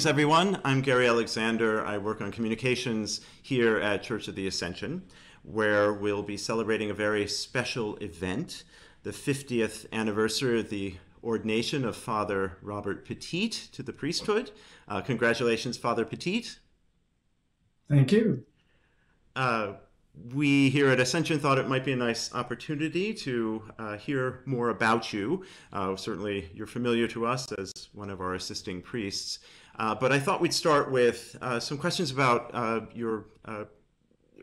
Greetings, everyone. I'm Gary Alexander. I work on communications here at Church of the Ascension, where we'll be celebrating a very special event the 50th anniversary of the ordination of Father Robert Petite to the priesthood. Uh, congratulations, Father Petite. Thank you. Uh, we here at Ascension thought it might be a nice opportunity to uh, hear more about you. Uh, certainly, you're familiar to us as one of our assisting priests. Uh, but I thought we'd start with uh, some questions about uh, your uh,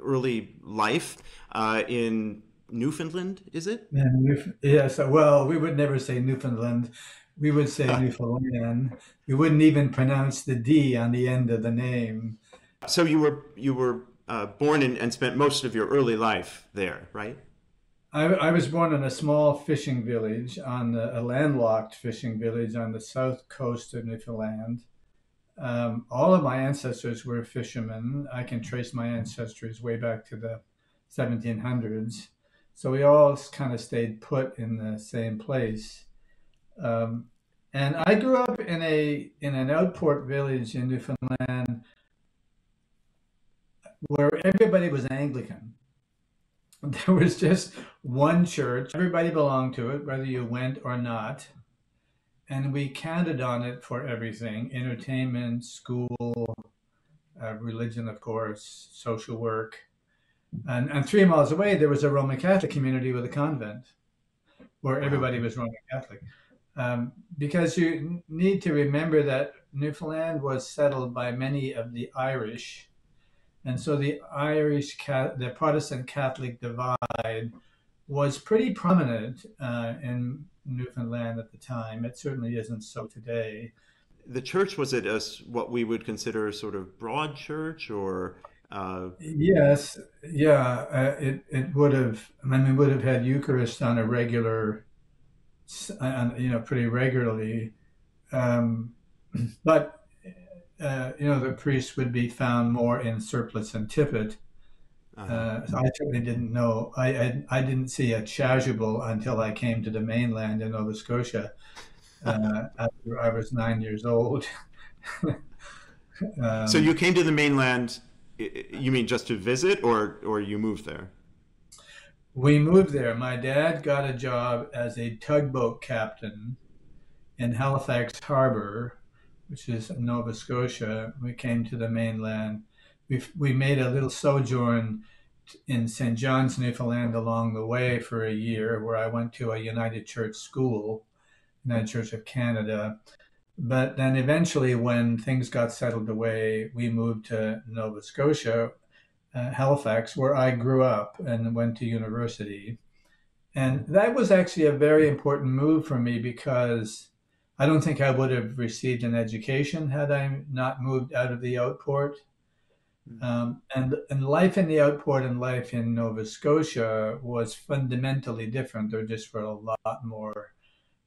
early life in Newfoundland, is it? Yeah, Newf- yes. Well, we would never say Newfoundland. We would say Newfoundland. We wouldn't even pronounce the D on the end of the name. So you were you were uh, born in, and spent most of your early life there, right? I, I was born in a small fishing village on the, a landlocked fishing village on the south coast of Newfoundland. Um, all of my ancestors were fishermen. I can trace my ancestors way back to the 1700s. So we all kind of stayed put in the same place. Um, and I grew up in a in an outport village in Newfoundland where everybody was Anglican. There was just one church. Everybody belonged to it, whether you went or not. And we counted on it for everything entertainment, school, uh, religion, of course, social work. And, and three miles away, there was a Roman Catholic community with a convent where everybody was Roman Catholic. Um, because you need to remember that Newfoundland was settled by many of the Irish and so the Irish, the Protestant Catholic divide was pretty prominent uh, in Newfoundland at the time. It certainly isn't so today. The church was it as what we would consider sort of broad church, or uh... yes, yeah, uh, it it would have. I mean, would have had Eucharist on a regular, on, you know, pretty regularly, um, but uh, you know, the priests would be found more in surplice and tippet. Uh-huh. Uh, I certainly didn't know. I, I, I didn't see a chasuble until I came to the mainland in Nova Scotia. Uh, after I was nine years old. um, so you came to the mainland. You mean just to visit, or or you moved there? We moved there. My dad got a job as a tugboat captain in Halifax Harbor which is Nova Scotia. We came to the mainland. We we made a little sojourn in St. John's, Newfoundland, along the way for a year, where I went to a United Church school, United Church of Canada. But then eventually, when things got settled away, we moved to Nova Scotia, uh, Halifax, where I grew up and went to university. And that was actually a very important move for me because I don't think I would have received an education had I not moved out of the outport. Hmm. Um, and, and life in the outport and life in Nova Scotia was fundamentally different. There just were a lot more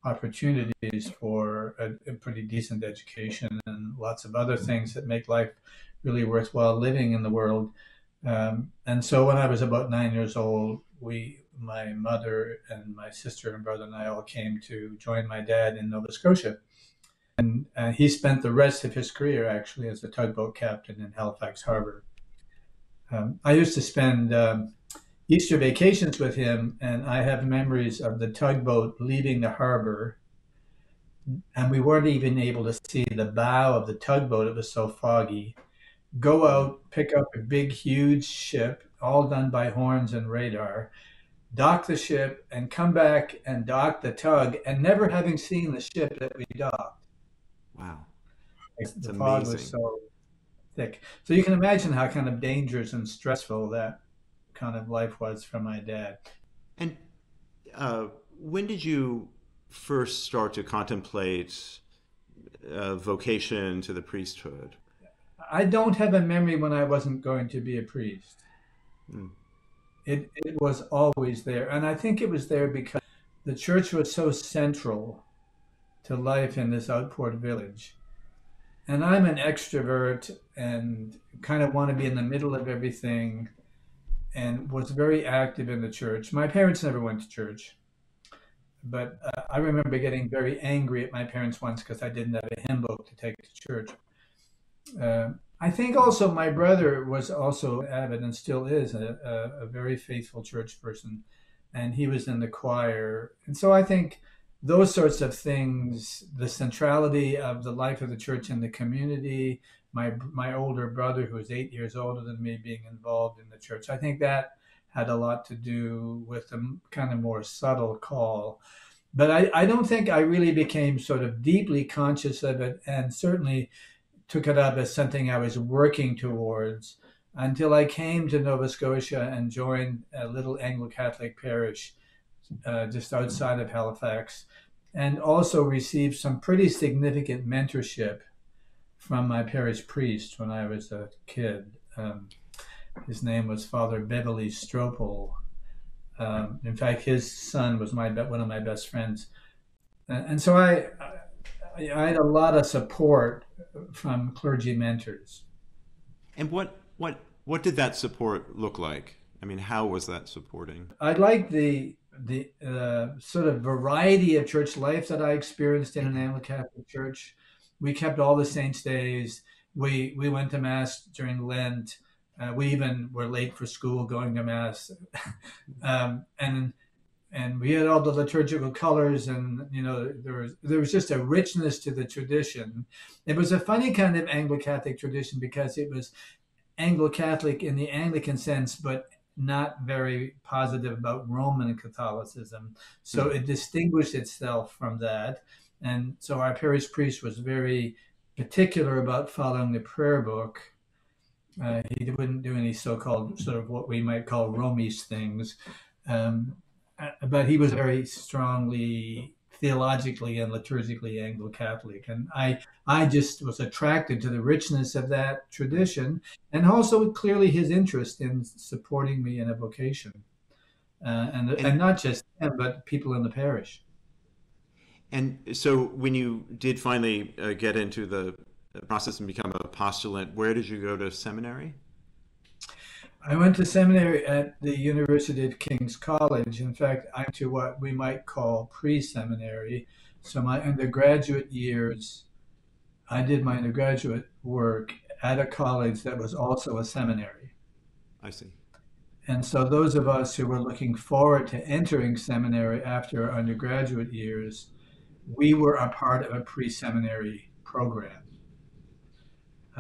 opportunities for a, a, pretty decent education and lots of other hmm. things that make life really worthwhile living in the world. Um, and so when I was about nine years old, we my mother and my sister and brother and I all came to join my dad in Nova Scotia. And uh, he spent the rest of his career actually as a tugboat captain in Halifax Harbor. Um, I used to spend um, Easter vacations with him, and I have memories of the tugboat leaving the harbor. And we weren't even able to see the bow of the tugboat, it was so foggy. Go out, pick up a big, huge ship, all done by horns and radar, dock the ship and come back and dock the tug and never having seen the ship that we docked. Wow. That's the fog was so thick. So you can imagine how kind of dangerous and stressful that kind of life was for my dad. And uh, when did you first start to contemplate a vocation to the priesthood? I don't have a memory when I wasn't going to be a priest. Mm. It, it was always there. And I think it was there because the church was so central to life in this outport village. And I'm an extrovert and kind of want to be in the middle of everything and was very active in the church. My parents never went to church, but uh, I remember getting very angry at my parents once because I didn't have a hymn book to take to church. uh, I think also my brother was also avid and still is a, a, a, very faithful church person, and he was in the choir. And so I think those sorts of things, the centrality of the life of the church in the community, my my older brother who was eight years older than me being involved in the church, I think that had a lot to do with a kind of more subtle call. But I, I don't think I really became sort of deeply conscious of it, and certainly took it up as something I was working towards until I came to Nova Scotia and joined a little Anglo Catholic parish uh, just outside of Halifax, and also received some pretty significant mentorship from my parish priest when I was a kid. Um, his name was Father Beverly Stropel. Um, in fact, his son was my one of my best friends, and, and so I, I had a lot of support from clergy mentors. And what what what did that support look like? I mean, how was that supporting? I'd like the the uh, sort of variety of church life that I experienced in an Anglican Catholic church. We kept all the saints' days. We we went to mass during Lent. Uh, we even were late for school going to mass, um, and and we had all the liturgical colors and you know there was there was just a richness to the tradition it was a funny kind of anglo-catholic tradition because it was anglo-catholic in the anglican sense but not very positive about roman catholicism. So mm. it distinguished itself from that. And so our parish priest was very particular about following the prayer book. Uh, he wouldn't do any so-called sort of what we might call romish things. Um, uh, but he was very strongly theologically and liturgically Anglo-Catholic, and I I just was attracted to the richness of that tradition, and also clearly his interest in supporting me in a vocation, uh, and, and and not just him, but people in the parish. And so, when you did finally uh, get into the process and become a postulant, where did you go to seminary? I went to seminary at the University of King's College. In fact, I'm to what we might call pre seminary. So, my undergraduate years, I did my undergraduate work at a college that was also a seminary. I see. And so, those of us who were looking forward to entering seminary after our undergraduate years, we were a part of a pre seminary program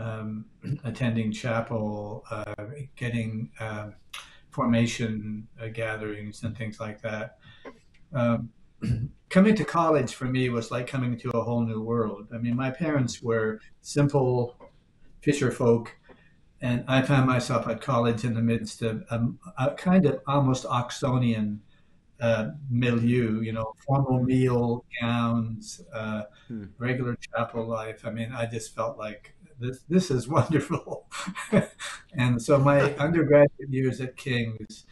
um, attending chapel, uh, getting uh, formation uh, gatherings and things like that. Um, coming to college for me was like coming to a whole new world. I mean, my parents were simple fisher folk, and I found myself at college in the midst of a, a kind of almost Oxonian uh, milieu, you know, formal meal, gowns, uh, hmm. regular chapel life. I mean, I just felt like this this is wonderful. and so my undergraduate years at King's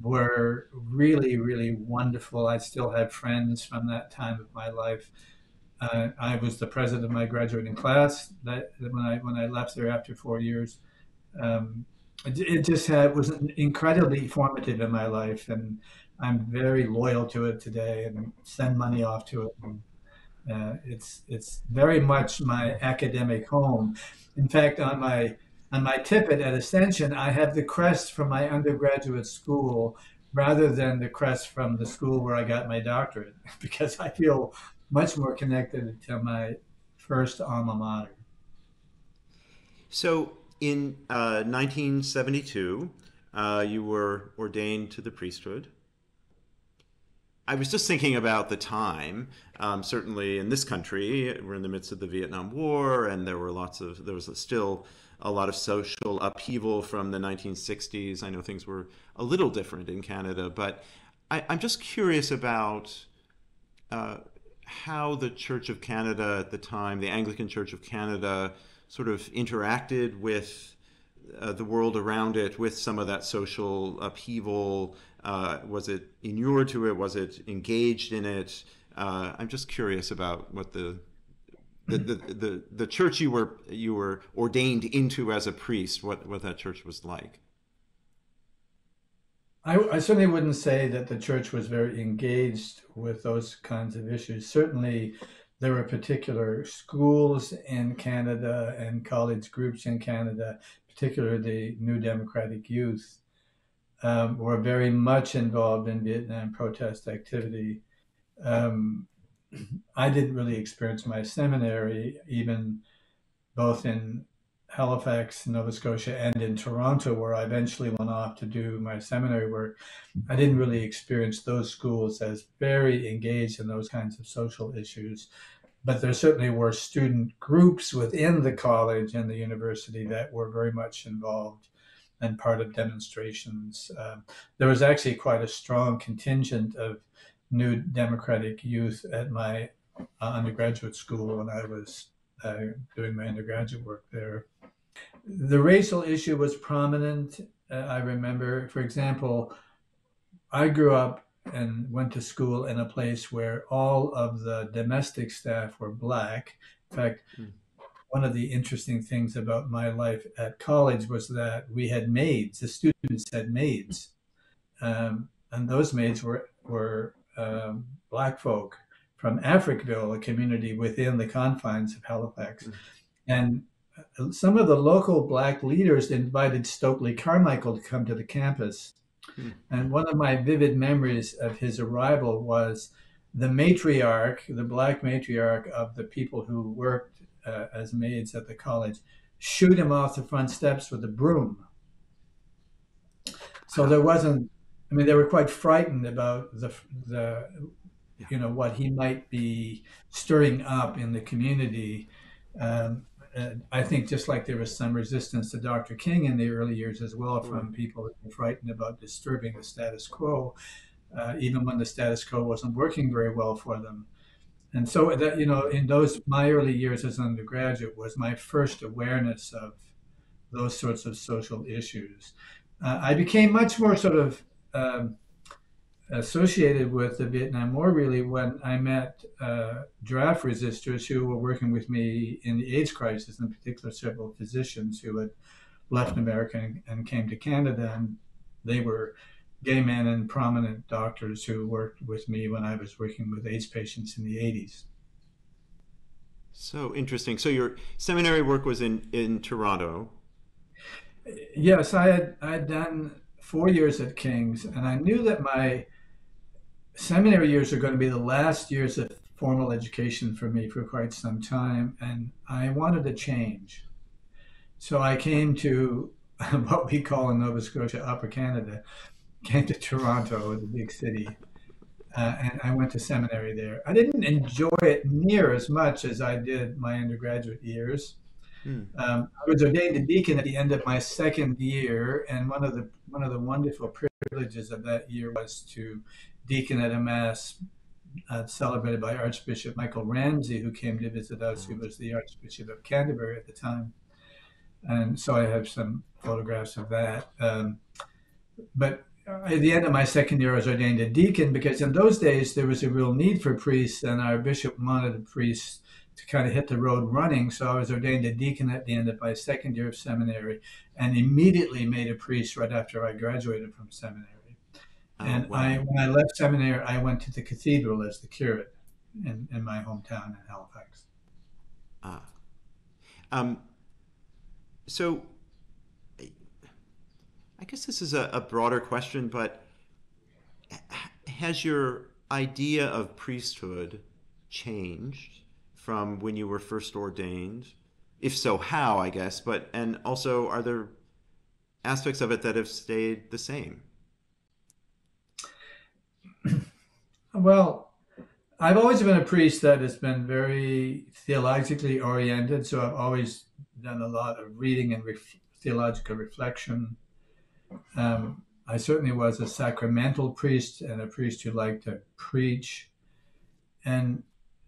were really really wonderful. I still have friends from that time of my life. Uh, I was the president of my graduating class that when I when I left there after four years. Um, it, just had was incredibly formative in my life, and I'm very loyal to it today, and send money off to it. And, uh, it's it's very much my academic home. In fact, on my on my tippet at Ascension, I have the crest from my undergraduate school rather than the crest from the school where I got my doctorate, because I feel much more connected to my first alma mater. So, in uh, 1972, uh, you were ordained to the priesthood. I was just thinking about the time. Um, certainly in this country, we're in the midst of the Vietnam War, and there were lots of there was still a lot of social upheaval from the 1960s. I know things were a little different in Canada, but I, am just curious about uh, how the Church of Canada at the time, the Anglican Church of Canada, sort of interacted with uh, the world around it, with some of that social upheaval. Uh, was it inured to it? Was it engaged in it? Uh, I'm just curious about what the the, the, the, the church you were you were ordained into as a priest, what, what that church was like. I, I certainly wouldn't say that the church was very engaged with those kinds of issues. Certainly, there were particular schools in Canada and college groups in Canada, particularly the New Democratic Youth, um, were very much involved in Vietnam protest activity. Um, I didn't really experience my seminary, even both in Halifax, Nova Scotia, and in Toronto, where I eventually went off to do my seminary work. I didn't really experience those schools as very engaged in those kinds of social issues. But there certainly were student groups within the college and the university that were very much involved and part of demonstrations. Um, there was actually quite a strong contingent of new democratic youth at my uh, undergraduate school when I was uh, doing my undergraduate work there. The racial issue was prominent. Uh, I remember, for example, I grew up and went to school in a place where all of the domestic staff were black. In fact, mm. one of the interesting things about my life at college was that we had maids. The students had maids, um, and those maids were were um, black folk from Africville, a community within the confines of Halifax. Mm. And uh, some of the local black leaders invited Stokely Carmichael to come to the campus. Mm. And one of my vivid memories of his arrival was the matriarch, the black matriarch of the people who worked uh, as maids at the college, shoot him off the front steps with a broom. So there wasn't I mean, they were quite frightened about the the yeah. you know what he might be stirring up in the community. Um, I think just like there was some resistance to Dr. King in the early years as well from people who were frightened about disturbing the status quo, uh, even when the status quo wasn't working very well for them. And so that you know, in those my early years as an undergraduate was my first awareness of those sorts of social issues. Uh, I became much more sort of um, associated with the Vietnam War really when I met uh, draft resistors who were working with me in the AIDS crisis, in particular several physicians who had left America and, and came to Canada, and they were gay men and prominent doctors who worked with me when I was working with AIDS patients in the 80s. So interesting. So your seminary work was in, in Toronto. Yes, I had I had done four years at King's, and I knew that my seminary years are going to be the last years of formal education for me for quite some time, and I wanted to change. So I came to what we call in Nova Scotia Upper Canada, came to Toronto, the big city, uh, and I went to seminary there. I didn't enjoy it near as much as I did my undergraduate years. Hmm. Um, I was ordained a deacon at the end of my second year, and one of the one of the wonderful privileges of that year was to deacon at a mass uh, celebrated by Archbishop Michael Ramsey, who came to visit us, who was the Archbishop of Canterbury at the time. And so I have some photographs of that. Um, but at the end of my second year, I was ordained a deacon because in those days there was a real need for priests, and our bishop wanted a priest to kind of hit the road running. So I was ordained a deacon at the end of my second year of seminary and immediately made a priest right after I graduated from seminary. Oh, and wow. I, when I left seminary, I went to the cathedral as the curate in, in my hometown in Halifax. Ah. Um, so I guess this is a, a broader question, but has your idea of priesthood changed from when you were first ordained? If so, how, I guess, but and also are there aspects of it that have stayed the same? Well, I've always been a priest that has been very theologically oriented, so I've always done a lot of reading and ref- theological reflection. Um, I certainly was a sacramental priest and a priest who liked to preach. And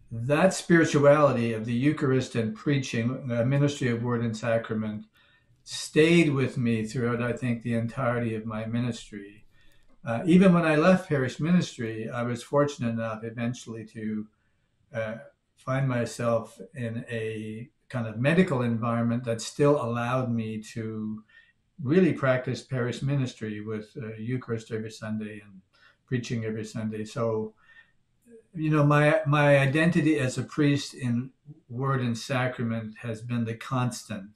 that spirituality of the Eucharist and preaching, the ministry of word and sacrament, stayed with me throughout, I think, the entirety of my ministry. Uh, even when I left parish ministry, I was fortunate enough eventually to uh, find myself in a kind of medical environment that still allowed me to really practice parish ministry with uh, Eucharist every Sunday and preaching every Sunday. So you know, my my identity as a priest in word and sacrament has been the constant.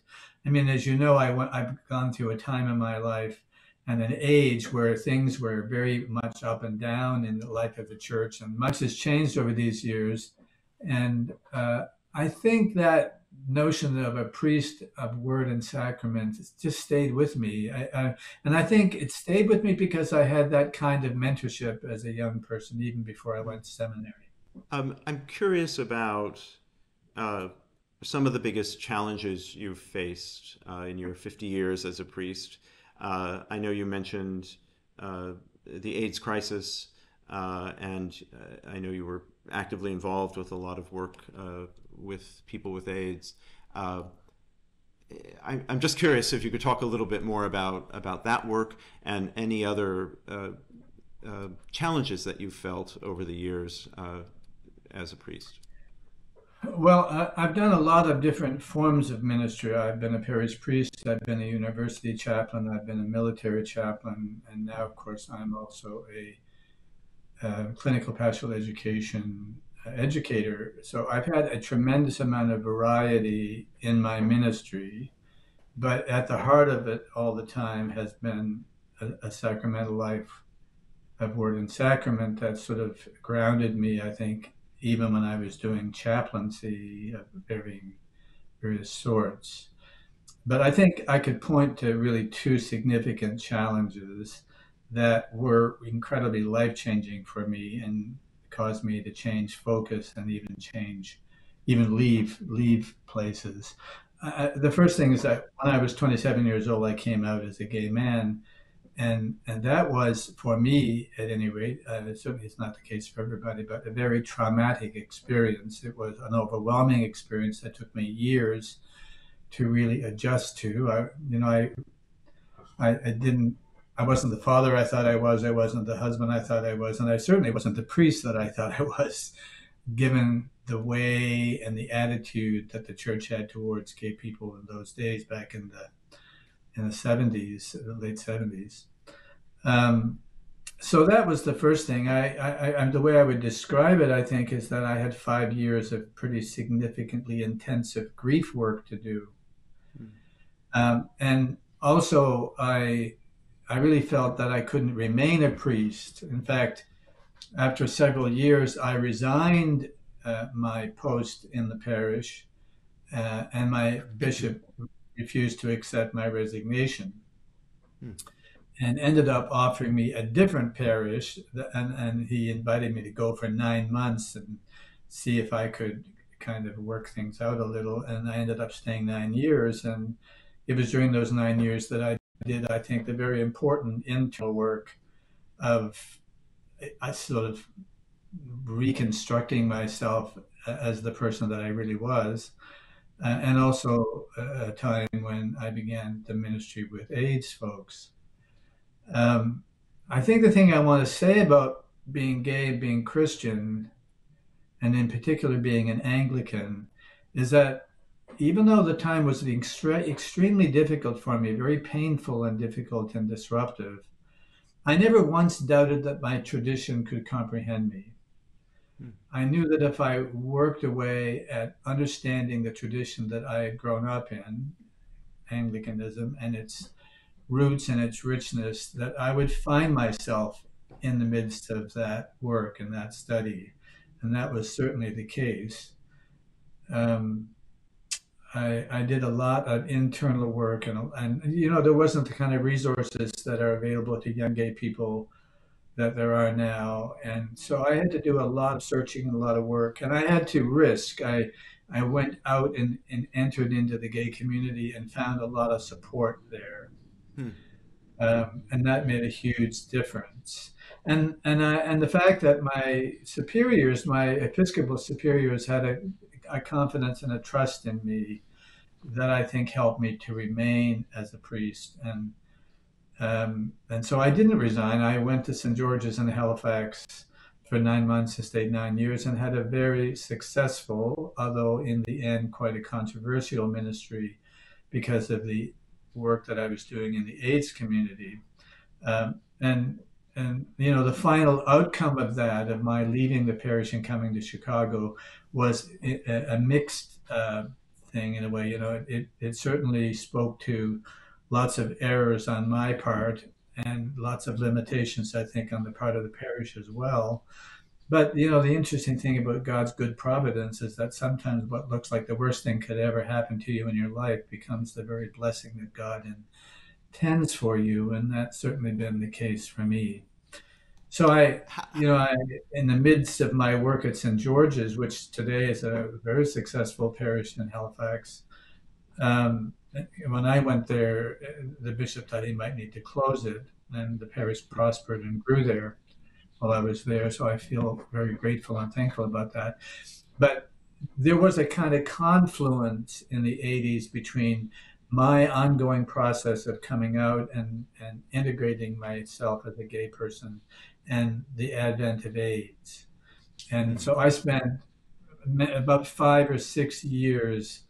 I mean, as you know, I went, I've gone through a time in my life and an age where things were very much up and down in the life of the church, and much has changed over these years. And uh, I think that notion of a priest of word and sacrament just stayed with me. I, I, and I think it stayed with me because I had that kind of mentorship as a young person, even before I went to seminary. Um, I'm curious about uh, some of the biggest challenges you've faced uh, in your 50 years as a priest. Uh, I know you mentioned uh, the AIDS crisis, uh, and uh, I know you were actively involved with a lot of work with people with AIDS. Uh, I, am just curious if you could talk a little bit more about about that work and any other uh, uh, challenges that you've felt over the years uh, as a priest. Well, I've done a lot of different forms of ministry. I've been a parish priest, I've been a university chaplain, I've been a military chaplain, and now, of course, I'm also a, uh, clinical pastoral education educator. So I've had a tremendous amount of variety in my ministry, but at the heart of it all the time has been a, a sacramental life of word and sacrament that sort of grounded me, I think, even when I was doing chaplaincy of varying various sorts. But I think I could point to really two significant challenges that were incredibly life changing for me and caused me to change focus and even change, even leave leave places. Uh, the first thing is that when I was 27 years old, I came out as a gay man, and and that was for me, at any rate, uh, certainly it's not the case for everybody, but a very traumatic experience. It was an overwhelming experience that took me years to really adjust to. I, you know, I I, I didn't I wasn't the father I thought I was. I wasn't the husband I thought I was, and I certainly wasn't the priest that I thought I was, given the way and the attitude that the church had towards gay people in those days, back in the in the seventies, the late seventies. Um, so that was the first thing. I, I, I, the way I would describe it, I think, is that I had five years of pretty significantly intensive grief work to do, mm. um, and also I I really felt that I couldn't remain a priest. In fact, after several years, I resigned uh, my post in the parish, uh, and my bishop refused to accept my resignation. Hmm. And ended up offering me a different parish, and, and he invited me to go for nine months and see if I could kind of work things out a little. And I ended up staying nine years, and it was during those nine years that I did, I think, the very important internal work of I sort of reconstructing myself as the person that I really was. Uh, and also a time when I began the ministry with AIDS folks. Um, I think the thing I want to say about being gay, being Christian, and in particular being an Anglican, is that even though the time was extre- extremely difficult for me, very painful and difficult and disruptive, I never once doubted that my tradition could comprehend me. I knew that if I worked away at understanding the tradition that I had grown up in, Anglicanism, and its roots and its richness, that I would find myself in the midst of that work and that study. And that was certainly the case. Um, I, I did a lot of internal work and, and you know there wasn't the kind of resources that are available to young gay people that there are now and so I had to do a lot of searching and a lot of work and I had to risk I I went out and, and entered into the gay community and found a lot of support there hmm. um, and that made a huge difference and and I, and the fact that my superiors my episcopal superiors had a a confidence and a trust in me that I think helped me to remain as a priest. And um, and so I didn't resign. I went to St. George's in Halifax for nine months and stayed nine years and had a very successful, although in the end quite a controversial ministry because of the work that I was doing in the AIDS community. Um, and and you know the final outcome of that of my leaving the parish and coming to Chicago was a, a mixed uh, thing in a way. You know, it it certainly spoke to lots of errors on my part and lots of limitations, I think, on the part of the parish as well. But you know, the interesting thing about God's good providence is that sometimes what looks like the worst thing could ever happen to you in your life becomes the very blessing that God intends for you, and that's certainly been the case for me. So I, you know, I, in the midst of my work at St. George's, which today is a very successful parish in Halifax, um, when I went there, uh, the bishop thought he might need to close it, and the parish prospered and grew there while I was there. So I feel very grateful and thankful about that. But there was a kind of confluence in the 80s between my ongoing process of coming out and, and integrating myself as a gay person and the advent of AIDS. And so I spent about five or six years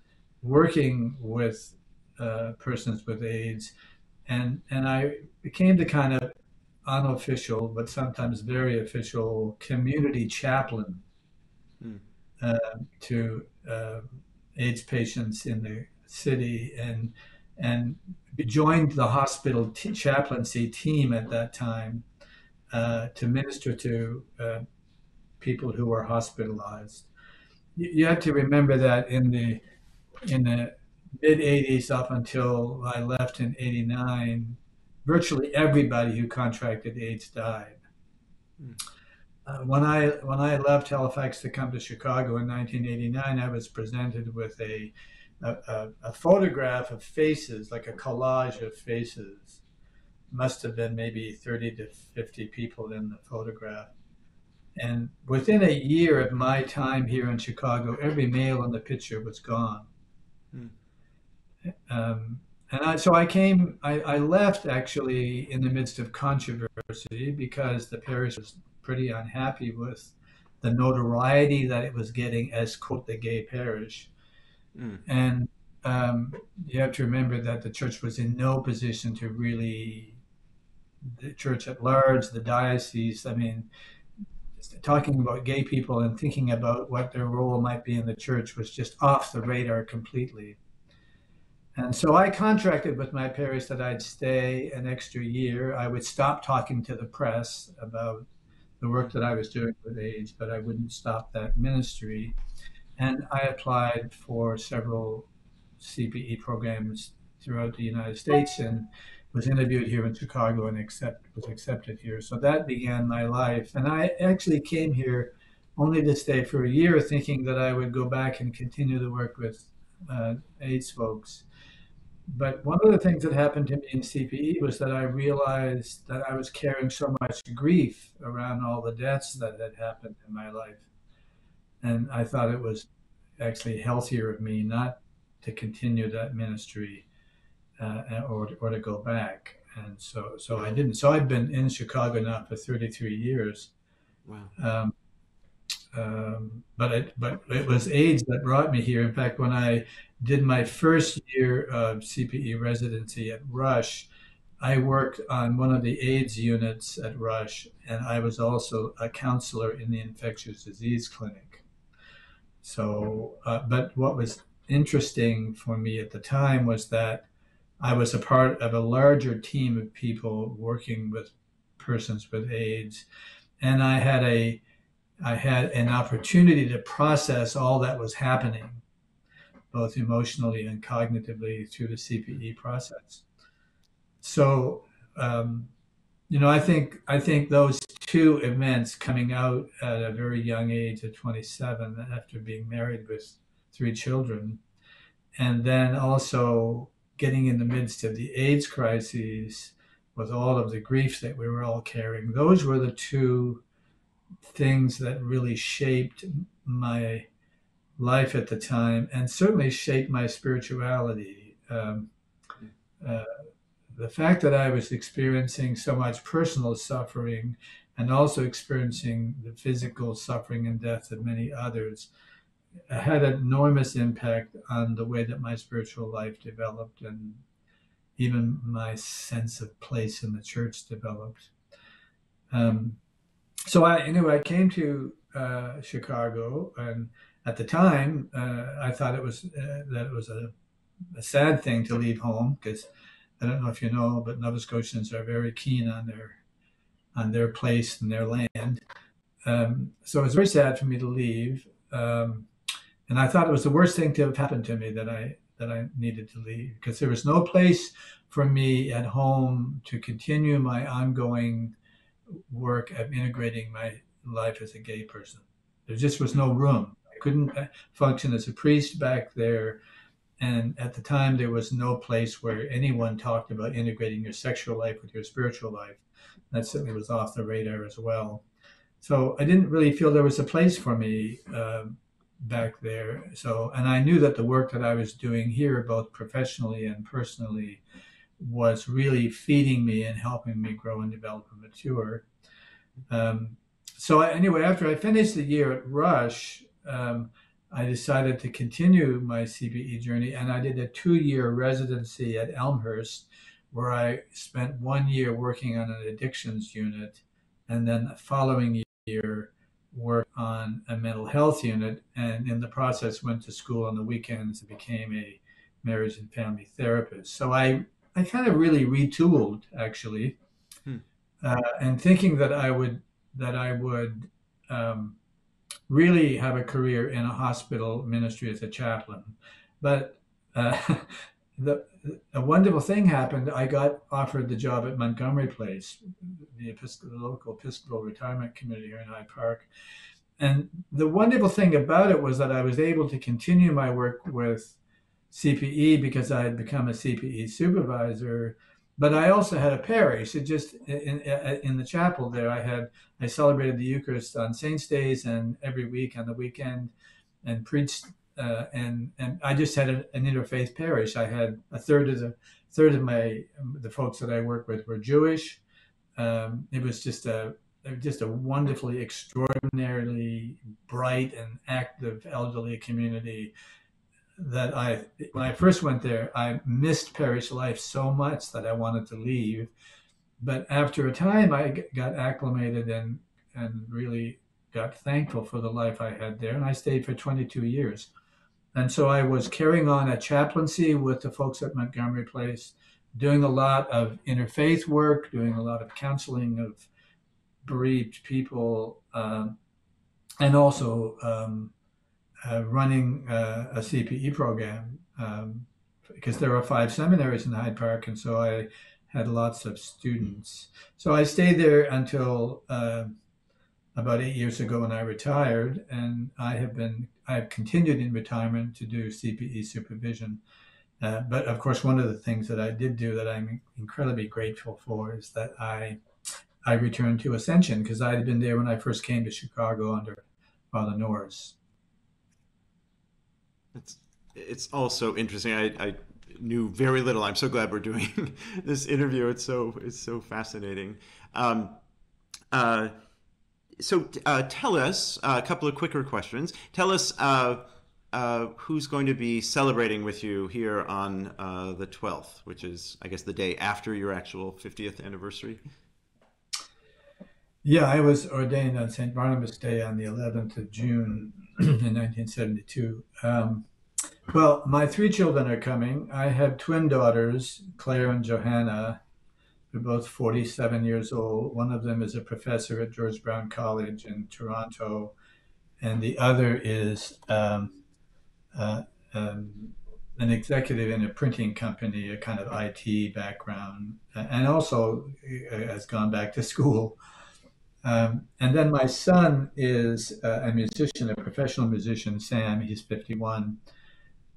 working with uh, persons with AIDS, and and I became the kind of unofficial but sometimes very official community chaplain mm. uh, to uh, AIDS patients in the city, and and joined the hospital t- chaplaincy team at that time uh, to minister to uh, people who were hospitalized. You, you have to remember that in the in the mid 80s up until I left in 89, virtually everybody who contracted AIDS died. Mm. Uh, when I when I left Halifax to come to Chicago in 1989, I was presented with a a, a photograph of faces, like a collage of faces. Must have been maybe 30 to 50 people in the photograph. And within a year of my time here in Chicago, every male in the picture was gone. Um, and I, so I came, I, I, left actually in the midst of controversy because the parish was pretty unhappy with the notoriety that it was getting as, quote, the gay parish. Mm. And um, you have to remember that the church was in no position to really, the church at large, the diocese, I mean, talking about gay people and thinking about what their role might be in the church was just off the radar completely. And so I contracted with my parish that I'd stay an extra year. I would stop talking to the press about the work that I was doing with AIDS, but I wouldn't stop that ministry. And I applied for several CPE programs throughout the United States and was interviewed here in Chicago and accept, was accepted here. So that began my life. And I actually came here only to stay for a year, thinking that I would go back and continue to work with uh, AIDS folks but one of the things that happened to me in CPE was that I realized that I was carrying so much grief around all the deaths that had happened in my life. And I thought it was actually healthier of me not to continue that ministry uh, or, or to go back. And so, so I didn't. So I've been in Chicago now for 33 years. Wow. Um, um, but it, but it was AIDS that brought me here. In fact, when I did my first year of CPE residency at Rush, I worked on one of the AIDS units at Rush, and I was also a counselor in the infectious disease clinic. So, uh, but what was interesting for me at the time was that I was a part of a larger team of people working with persons with AIDS, and I had a I had an opportunity to process all that was happening both emotionally and cognitively through the CPE process. So, um, you know, I think I think those two events coming out at a very young age, at 27, after being married with three children, and then also getting in the midst of the AIDS crises with all of the grief that we were all carrying, those were the two things that really shaped my life at the time and certainly shaped my spirituality. Um, uh, the fact that I was experiencing so much personal suffering and also experiencing the physical suffering and death of many others had an enormous impact on the way that my spiritual life developed and even my sense of place in the church developed. Um, so I anyway I came to uh, Chicago, and at the time uh, I thought it was uh, that it was a, a, sad thing to leave home because I don't know if you know, but Nova Scotians are very keen on their on their place and their land. Um, so it was very sad for me to leave, um, and I thought it was the worst thing to have happened to me that I that I needed to leave because there was no place for me at home to continue my ongoing work of integrating my life as a gay person. There just was no room. I couldn't uh, function as a priest back there. And at the time, there was no place where anyone talked about integrating your sexual life with your spiritual life. That certainly was off the radar as well. So I didn't really feel there was a place for me uh, back there. So, and I knew that the work that I was doing here, both professionally and personally, was really feeding me and helping me grow and develop and mature. Um, so anyway, after I finished the year at Rush, um, I decided to continue my CPE journey, and I did a two-year residency at Elmhurst, where I spent one year working on an addictions unit, and then the following year work on a mental health unit, and in the process went to school on the weekends and became a marriage and family therapist. So I I kind of really retooled actually, hmm. uh, and thinking that I would that I would um, really have a career in a hospital ministry as a chaplain. But uh, the a wonderful thing happened. I got offered the job at Montgomery Place, the, Episcopal, the local Episcopal retirement community here in Hyde Park. And the wonderful thing about it was that I was able to continue my work with CPE because I had become a CPE supervisor but I also had a parish. It just in, in the chapel there, I had I celebrated the Eucharist on Saints' days and every week on the weekend, and preached. Uh, and and I just had an, an, interfaith parish. I had a third of the third of my the folks that I work with were Jewish. Um, it was just a just a wonderfully extraordinarily bright and active elderly community that I, when I first went there, I missed parish life so much that I wanted to leave. But after a time, I got acclimated and, and really got thankful for the life I had there. And I stayed for 22 years. And so I was carrying on a chaplaincy with the folks at Montgomery Place, doing a lot of interfaith work, doing a lot of counseling of bereaved people, um, and also um, running uh, a CPE program um, because there are five seminaries in Hyde Park, and so I had lots of students. So I stayed there until uh, about eight years ago when I retired, and I have been I have continued in retirement to do CPE supervision. Uh, but of course, one of the things that I did do that I'm incredibly grateful for is that I I returned to Ascension because I had been there when I first came to Chicago under Father Norris. It's it's all so interesting. I, I knew very little. I'm so glad we're doing this interview. It's so it's so fascinating. Um, uh, so uh, tell us uh, a couple of quicker questions. Tell us uh, uh, who's going to be celebrating with you here on uh, the 12th, which is, I guess, the day after your actual 50th anniversary. Yeah, I was ordained on St. Barnabas Day on the 11th of June in 1972. Um, well, my three children are coming. I have twin daughters, Claire and Johanna. They're both 47 years old. One of them is a professor at George Brown College in Toronto, and the other is um, uh, um, an executive in a printing company, a kind of IT background, and also uh, has gone back to school. Um, and then my son is uh, a musician, a professional musician, Sam. He's 51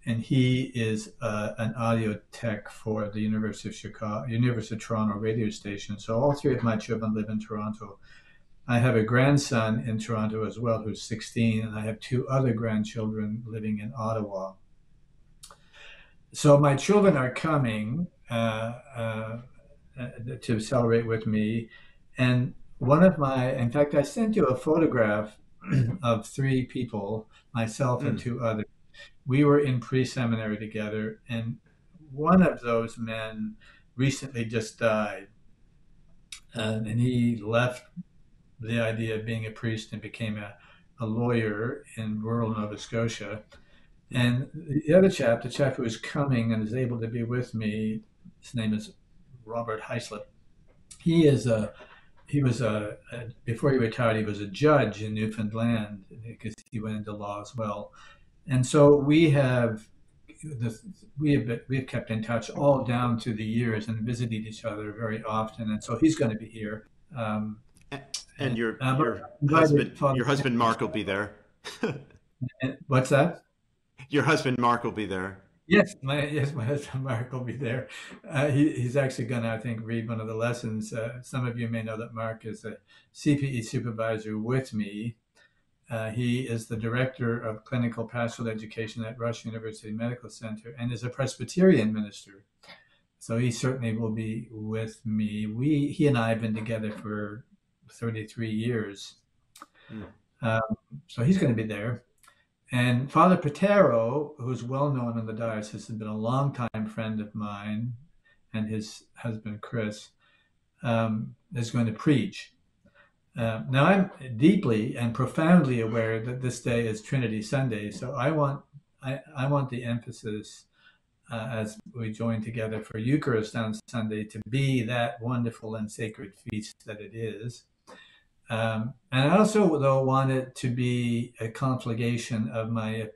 and he is uh, an audio tech for the University of Chicago, University of Toronto radio station. So all three of my children live in Toronto. I have a grandson in Toronto as well, who's 16, and I have two other grandchildren living in Ottawa. So my children are coming uh, uh, to celebrate with me, and one of my, in fact, I sent you a photograph of three people, myself and mm. two others we were in pre-seminary together, and one of those men recently just died. and, and he left the idea of being a priest and became a, a lawyer in rural Nova Scotia. And the other chap, the chap who is coming and is able to be with me, his name is Robert Heislip. He is a he was a, a, before he retired he was a judge in Newfoundland because he went into law as well, and so we have the, we have been, we have kept in touch all down through the years and visited each other very often, and so he's going to be here. Um, and your uh, your husband your husband Mark will be there. what's that? Your husband Mark will be there. Yes, my yes, my husband Mark will be there. Uh, he, he's actually going to, I think, read one of the lessons. Uh, some of you may know that Mark is a CPE supervisor with me. Uh, he is the director of clinical pastoral education at Rush University Medical Center and is a Presbyterian minister. So he certainly will be with me. We he and I have been together for 33 years. Mm. Um, so he's going to be there. And Father Patero, who's well known in the diocese, has been a longtime friend of mine, and his husband Chris, um, is going to preach. Uh, now, I'm deeply and profoundly aware that this day is Trinity Sunday, so I want I, I want the emphasis uh, as we join together for Eucharist on Sunday to be that wonderful and sacred feast that it is. Um, and I also though want it to be a conflagration of my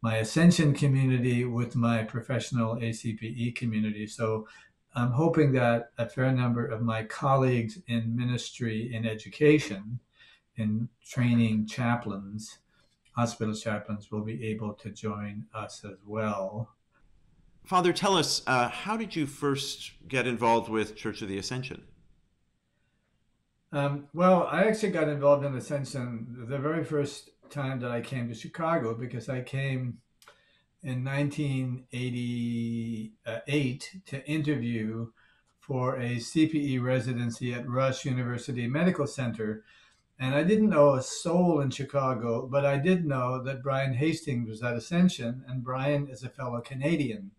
my ascension community with my professional ACPE community. So I'm hoping that a fair number of my colleagues in ministry in education, in training chaplains, hospital chaplains, will be able to join us as well. Father, tell us, uh, how did you first get involved with Church of the Ascension? Um, well, I actually got involved in Ascension the very first time that I came to Chicago because I came in 1988 to interview for a CPE residency at Rush University Medical Center. And I didn't know a soul in Chicago, but I did know that Brian Hastings was at Ascension, and Brian is a fellow Canadian.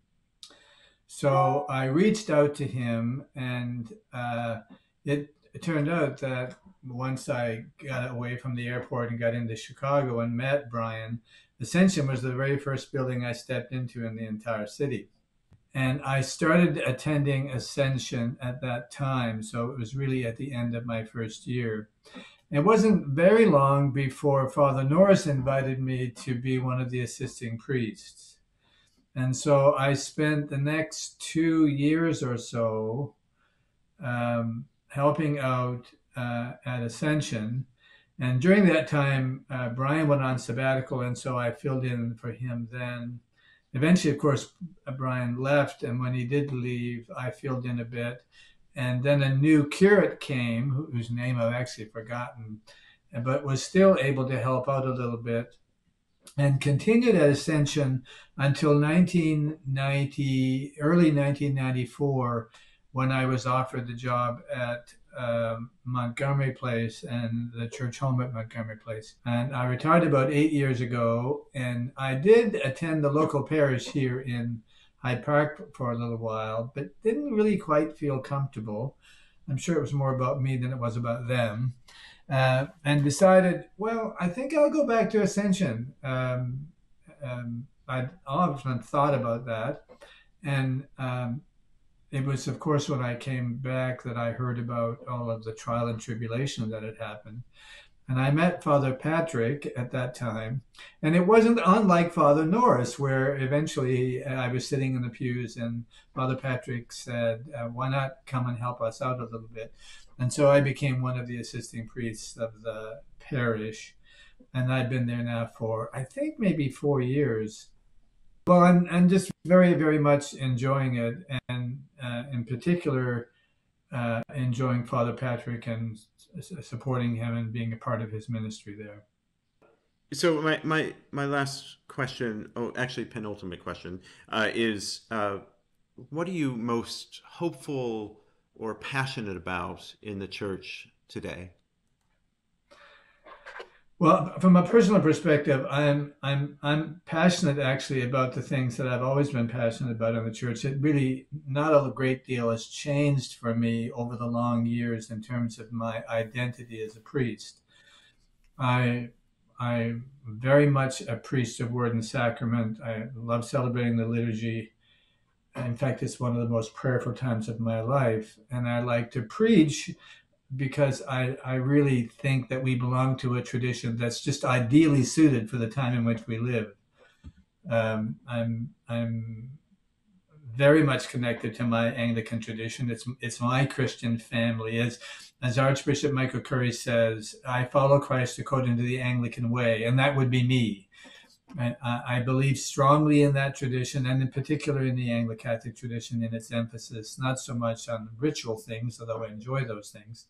So I reached out to him, and uh, it it turned out that once I got away from the airport and got into Chicago and met Brian, Ascension was the very first building I stepped into in the entire city. And I started attending Ascension at that time. So it was really at the end of my first year. It wasn't very long before Father Norris invited me to be one of the assisting priests. And so I spent the next two years or so um, helping out uh, at Ascension. And during that time, uh, Brian went on sabbatical, and so I filled in for him then. Eventually, of course, Brian left, and when he did leave, I filled in a bit. And then a new curate came, whose name I've actually forgotten, but was still able to help out a little bit and continued at Ascension until 1990, early 1994 when I was offered the job at um, Montgomery Place and the church home at Montgomery Place. And I retired about eight years ago, and I did attend the local parish here in Hyde Park for a little while, but didn't really quite feel comfortable. I'm sure it was more about me than it was about them. Uh, and decided, well, I think I'll go back to Ascension. Um, um, I'd often thought about that. And um, it was, of course, when I came back that I heard about all of the trial and tribulation that had happened. And I met Father Patrick at that time. And it wasn't unlike Father Norris, where eventually I was sitting in the pews and Father Patrick said, uh, Why not come and help us out a little bit? And so I became one of the assisting priests of the parish. And I've been there now for, I think, maybe four years. Well, I'm, I'm just very, very much enjoying it. And uh, in particular, uh, enjoying Father Patrick and supporting him and being a part of his ministry there. So my my my last question, oh, actually penultimate question, uh, is uh, what are you most hopeful or passionate about in the church today? Well, from a personal perspective, I'm I'm I'm passionate actually about the things that I've always been passionate about in the church. It really not a great deal has changed for me over the long years in terms of my identity as a priest. I I'm very much a priest of word and sacrament. I love celebrating the liturgy. In fact, it's one of the most prayerful times of my life, and I like to preach because I, I really think that we belong to a tradition that's just ideally suited for the time in which we live. Um, I'm I'm very much connected to my Anglican tradition. It's it's my Christian family. As as Archbishop Michael Curry says, I follow Christ according to the Anglican way, and that would be me. I, I believe strongly in that tradition, and in particular in the Anglo-Catholic tradition, in its emphasis not so much on ritual things, although I enjoy those things,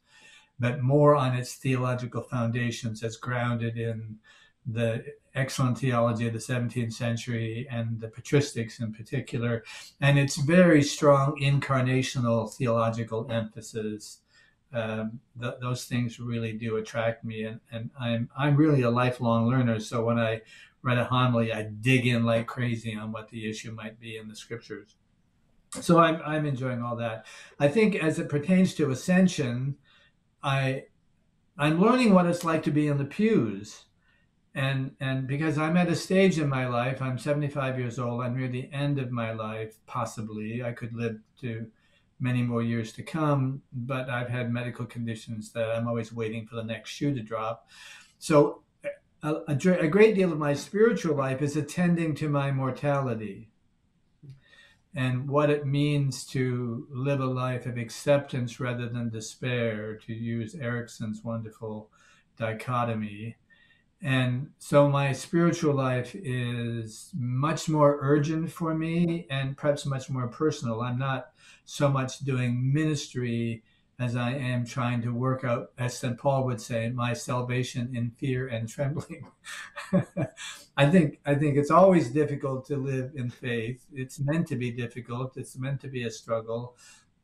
but more on its theological foundations as grounded in the excellent theology of the 17th century and the patristics in particular, and its very strong incarnational theological emphasis. Um, th- those things really do attract me, and, and I'm I'm really a lifelong learner. So when I read a homily, I dig in like crazy on what the issue might be in the scriptures. So I'm I'm enjoying all that. I think as it pertains to ascension, I I'm learning what it's like to be in the pews. And and because I'm at a stage in my life, I'm 75 years old, I'm near the end of my life, possibly. I could live to many more years to come, but I've had medical conditions that I'm always waiting for the next shoe to drop. So a, a, great deal of my spiritual life is attending to my mortality and what it means to live a life of acceptance rather than despair, to use Erikson's wonderful dichotomy. And so my spiritual life is much more urgent for me and perhaps much more personal. I'm not so much doing ministry as I am trying to work out, as St. Paul would say, my salvation in fear and trembling. I think I think it's always difficult to live in faith. It's meant to be difficult. It's meant to be a struggle,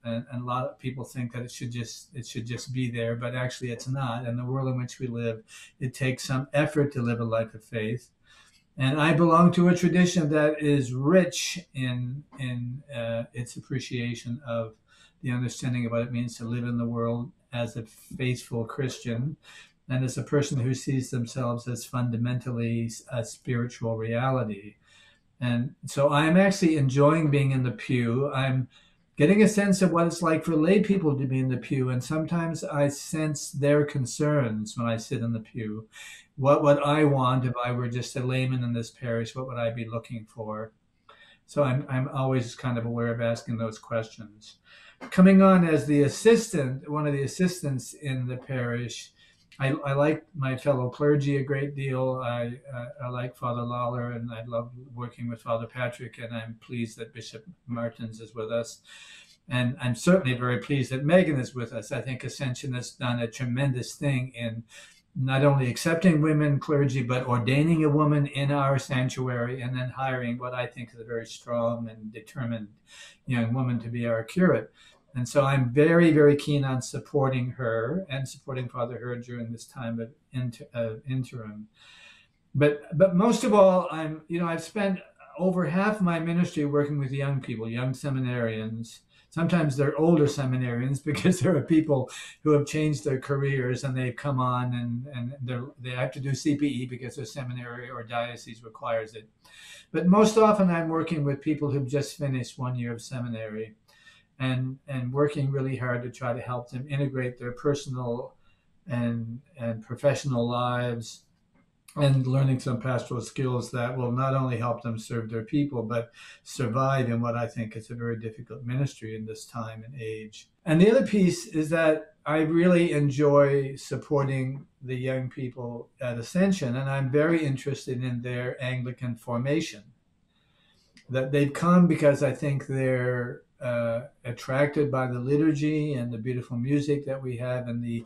and, and a lot of people think that it should just it should just be there, but actually it's not. In the world in which we live, it takes some effort to live a life of faith. And I belong to a tradition that is rich in in uh, its appreciation of the understanding of what it means to live in the world as a faithful Christian and as a person who sees themselves as fundamentally a spiritual reality. And so I'm actually enjoying being in the pew. I'm getting a sense of what it's like for lay people to be in the pew. And sometimes I sense their concerns when I sit in the pew. What would I want if I were just a layman in this parish? What would I be looking for? So I'm, I'm always kind of aware of asking those questions coming on as the assistant, one of the assistants in the parish, I, I like my fellow clergy a great deal. I, uh, I like Father Lawler and I love working with Father Patrick, and I'm pleased that Bishop Martins is with us. And I'm certainly very pleased that Megan is with us. I think Ascension has done a tremendous thing in not only accepting women clergy, but ordaining a woman in our sanctuary and then hiring what I think is a very strong and determined young woman to be our curate. And so I'm very, very keen on supporting her and supporting Father Herd during this time of inter, uh, interim. But but most of all, I'm you know I've spent over half my ministry working with young people, young seminarians, sometimes they're older seminarians because there are people who have changed their careers and they've come on and, and they they have to do CPE because their seminary or diocese requires it. But most often I'm working with people who've just finished one year of seminary and, and working really hard to try to help them integrate their personal and, and professional lives and learning some pastoral skills that will not only help them serve their people, but survive in what I think is a very difficult ministry in this time and age. And the other piece is that I really enjoy supporting the young people at Ascension, and I'm very interested in their Anglican formation. That they've come because I think they're uh, attracted by the liturgy and the beautiful music that we have and the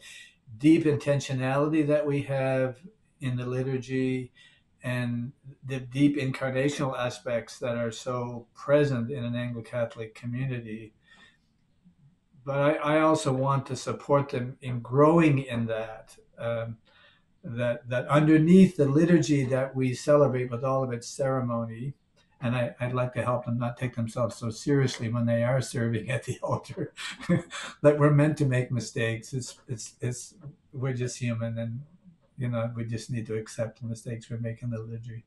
deep intentionality that we have in the liturgy and the deep incarnational aspects that are so present in an Anglo Catholic community. But I, I, also want to support them in growing in that. Um, that that underneath the liturgy that we celebrate with all of its ceremony, and I, would like to help them not take themselves so seriously when they are serving at the altar. that we're meant to make mistakes. It's it's it's we're just human, and you know we just need to accept the mistakes we make in the liturgy.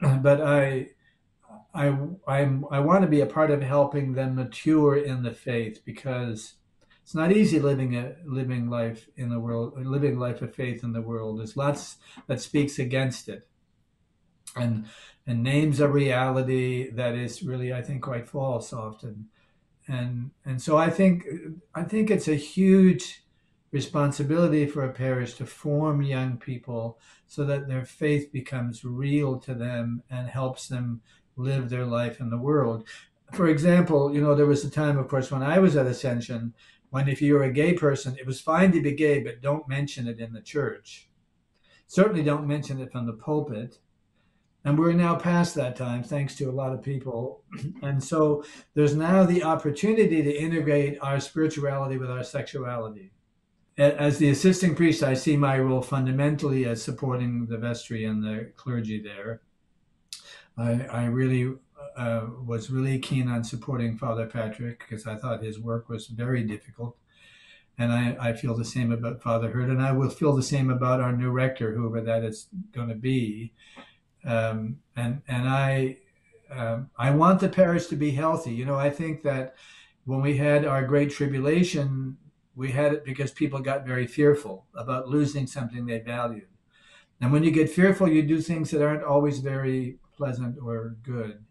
but I. I I'm, I want to be a part of helping them mature in the faith because it's not easy living a living life in the world, living life of faith in the world. There's lots that speaks against it, and and names a reality that is really, I think, quite false often, and and so I think I think it's a huge responsibility for a parish to form young people so that their faith becomes real to them and helps them live their life in the world. For example, you know, there was a time, of course, when I was at Ascension when if you were a gay person, it was fine to be gay, but don't mention it in the church. Certainly don't mention it from the pulpit. And we're now past that time, thanks to a lot of people. And so there's now the opportunity to integrate our spirituality with our sexuality. As the assisting priest, I see my role fundamentally as supporting the vestry and the clergy there. I, I really uh, was really keen on supporting Father Patrick because I thought his work was very difficult. And I, I feel the same about Fatherhood, and I will feel the same about our new rector, whoever that is going to be. Um, and and I um, I want the parish to be healthy. You know, I think that when we had our great tribulation, we had it because people got very fearful about losing something they valued. And when you get fearful, you do things that aren't always very pleasant or good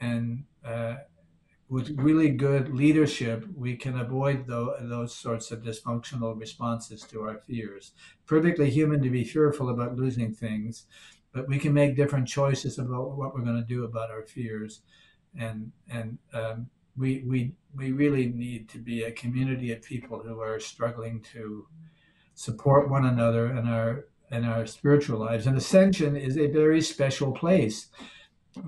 and uh, with really good leadership, we can avoid the, those sorts of dysfunctional responses to our fears. Perfectly human to be fearful about losing things, but we can make different choices about what we're going to do about our fears, and and um, we we we really need to be a community of people who are struggling to support one another in our in our spiritual lives. And Ascension is a very special place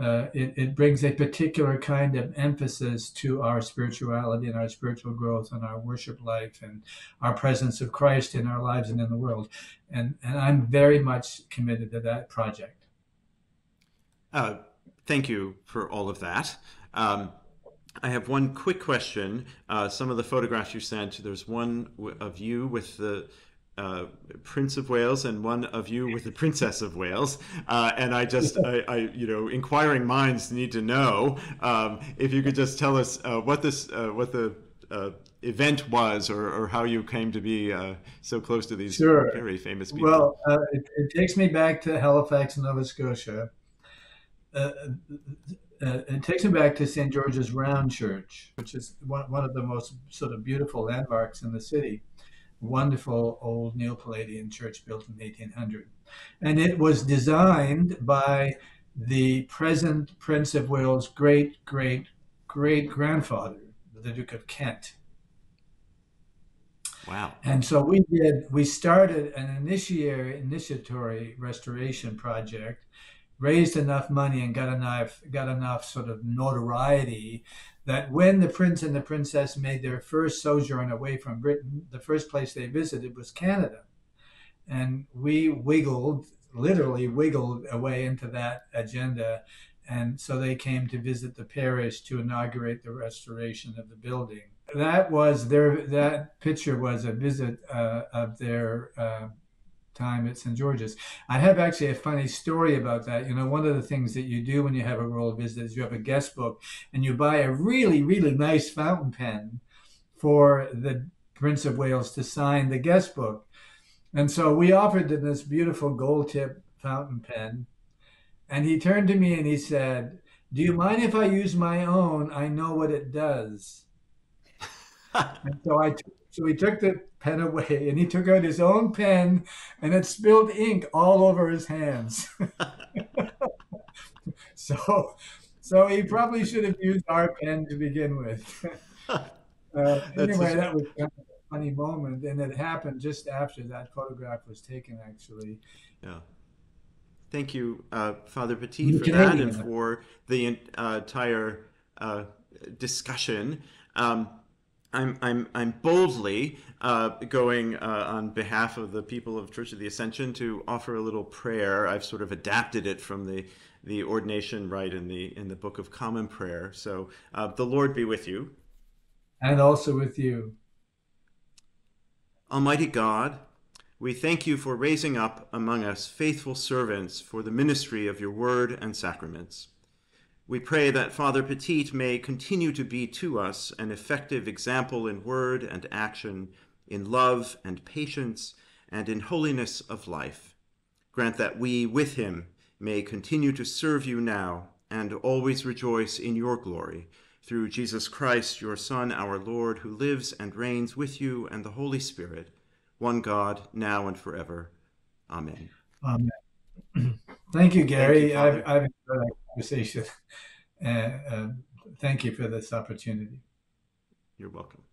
uh, it, it, brings a particular kind of emphasis to our spirituality and our spiritual growth and our worship life and our presence of Christ in our lives and in the world. And, and I'm very much committed to that project. Uh, thank you for all of that. Um, I have one quick question. Uh, some of the photographs you sent, there's one of you with the uh, Prince of Wales and one of you with the Princess of Wales. Uh, and I just, I, I, you know, inquiring minds need to know um, if you could just tell us uh, what this, uh, what the uh, event was, or, or, how you came to be so close to these sure. very famous people. Well, it, it, takes me back to Halifax, Nova Scotia. Uh, it takes me back to St. George's Round Church, which is one, one of the most sort of beautiful landmarks in the city wonderful old Neo-Palladian church built in 1800. And it was designed by the present Prince of Wales' great, great, great grandfather, the Duke of Kent. Wow. And so we did, we started an initiatory, initiatory restoration project, raised enough money and got enough, got enough sort of notoriety that when the prince and the princess made their first sojourn away from Britain, the first place they visited was Canada. And we wiggled, literally wiggled away into that agenda. And so they came to visit the parish to inaugurate the restoration of the building. That was their, that picture was a visit uh, of their uh, time at St. George's. I have actually a funny story about that. You know, one of the things that you do when you have a royal visit is you have a guest book and you buy a really, really nice fountain pen for the Prince of Wales to sign the guest book. And so we offered him this beautiful gold tip fountain pen. And he turned to me and he said, Do you mind if I use my own? I know what it does. and so I took so he took the pen away and he took out his own pen and it spilled ink all over his hands. so, so he probably should have used our pen to begin with. uh, anyway, that was kind of a funny moment, and it happened just after that photograph was taken, actually. Yeah. Thank you, uh, Father Petite, for that and for the uh, entire uh, discussion. Um, I'm, I'm, I'm boldly uh, going uh, on behalf of the people of Church of the Ascension to offer a little prayer. I've sort of adapted it from the, the ordination rite in the, in the Book of Common Prayer. So uh, the Lord be with you. And also with you. Almighty God, we thank you for raising up among us faithful servants for the ministry of your word and sacraments. We pray that Father Petite may continue to be to us an effective example in word and action, in love and patience, and in holiness of life. Grant that we, with him, may continue to serve you now and always rejoice in your glory. Through Jesus Christ, your Son, our Lord, who lives and reigns with you and the Holy Spirit, one God, now and forever. Amen. Amen. Thank you, Gary. Thank you, I've, Father. I've enjoyed our conversation. And uh, thank you for this opportunity. You're welcome.